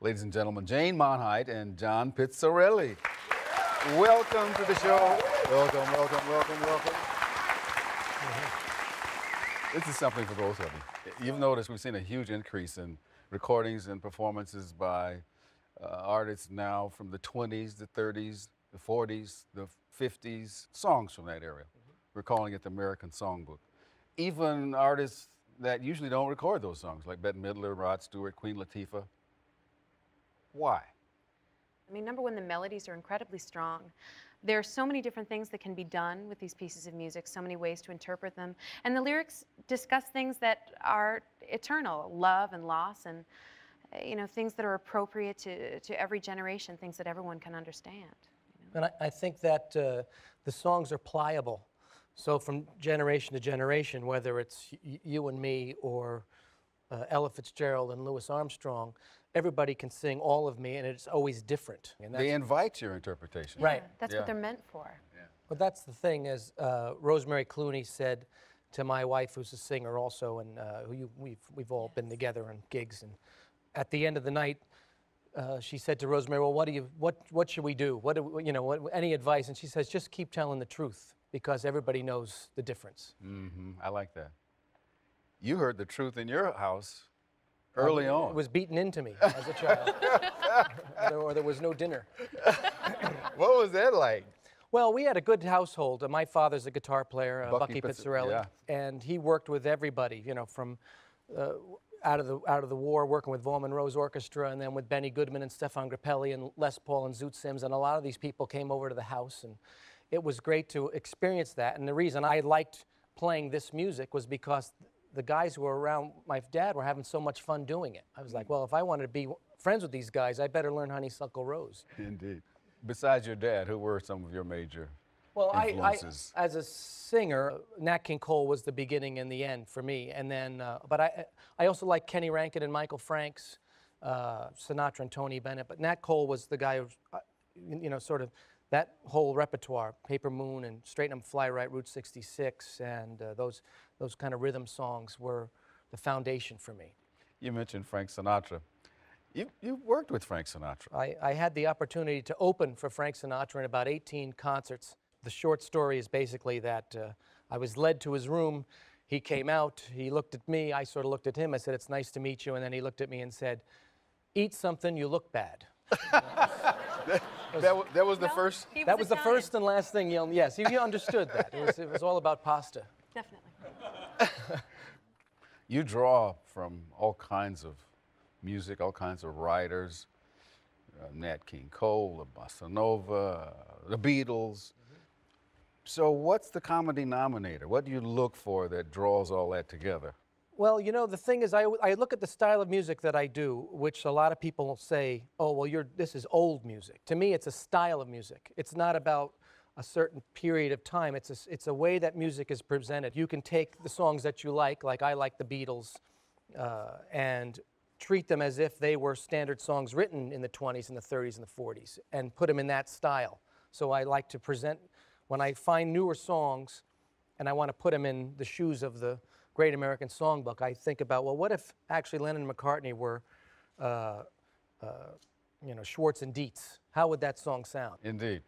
Ladies and gentlemen, Jane Monheit and John Pizzarelli. Welcome to the show. Welcome, welcome, welcome, welcome. This is something for both of you. You've noticed we've seen a huge increase in recordings and performances by uh, artists now from the 20s, the 30s, the 40s, the 50s, songs from that era. We're calling it the American Songbook. Even artists that usually don't record those songs, like Bette Midler, Rod Stewart, Queen Latifah. Why? I mean, number one, the melodies are incredibly strong. There are so many different things that can be done with these pieces of music, so many ways to interpret them. And the lyrics discuss things that are eternal love and loss, and you know, things that are appropriate to, to every generation, things that everyone can understand. You know? And I, I, think that uh, the songs are pliable. So from generation to generation, whether it's you and me or uh, Ella Fitzgerald and Louis Armstrong, everybody can sing all of me, and it's always different. they invite your interpretation. Right. Yeah, that's yeah. what they're meant for. Yeah. But that's the thing, as uh, Rosemary Clooney said to my wife, who's a singer also, and uh, who you, we've, we've all yes. been together on gigs, and at the end of the night, uh, she said to Rosemary, "Well, what do you, what, what should we do? What, do, you know, what, any advice?" And she says, "Just keep telling the truth because everybody knows the difference." Mm-hmm. I like that. You heard the truth in your house early on. It was beaten into me as a child, or there was no dinner. what was that like? Well, we had a good household. Uh, my father's a guitar player, uh, Bucky, Bucky Pizzarelli, yeah. and he worked with everybody. You know, from uh, out of the out of the war, working with Vaughn Monroe's orchestra, and then with Benny Goodman and Stéphane Grappelli and Les Paul and Zoot Sims, and a lot of these people came over to the house, and it was great to experience that. And the reason I liked playing this music was because the guys who were around my dad were having so much fun doing it. I was like, well, if I wanted to be friends with these guys, I better learn Honeysuckle Rose. Indeed. Besides your dad, who were some of your major well, I, I, as a singer, Nat King Cole was the beginning and the end for me. And then, uh, but I, I also like Kenny Rankin and Michael Franks, uh, Sinatra and Tony Bennett. But Nat Cole was the guy who, uh, you know, sort of that whole repertoire, Paper Moon and Straighten 'em Fly Right, Route 66, and uh, those those kind of rhythm songs were the foundation for me. You mentioned Frank Sinatra. You, you worked with Frank Sinatra. I, I had the opportunity to open for Frank Sinatra in about 18 concerts the short story is basically that uh, I was led to his room. He came out. He looked at me. I sort of looked at him. I said, It's nice to meet you. And then he looked at me and said, Eat something, you look bad. that, that, was, that was the first? Was that was Italian. the first and last thing he, yes, he, he understood that. It was, it was all about pasta. Definitely. you draw from all kinds of music, all kinds of writers. Uh, Nat King Cole, the Bossa Nova, uh, the Beatles, so, what's the common denominator? What do you look for that draws all that together? Well, you know, the thing is, I, I look at the style of music that I do, which a lot of people say, oh, well, you're, this is old music. To me, it's a style of music. It's not about a certain period of time. It's a, it's a way that music is presented. You can take the songs that you like, like I like the Beatles, uh, and treat them as if they were standard songs written in the 20s and the 30s and the 40s, and put them in that style. So I like to present when I find newer songs and I want to put them in the shoes of the Great American Songbook, I think about, well, what if actually Lennon and McCartney were, uh, uh, you know, Schwartz and Dietz? How would that song sound? Indeed.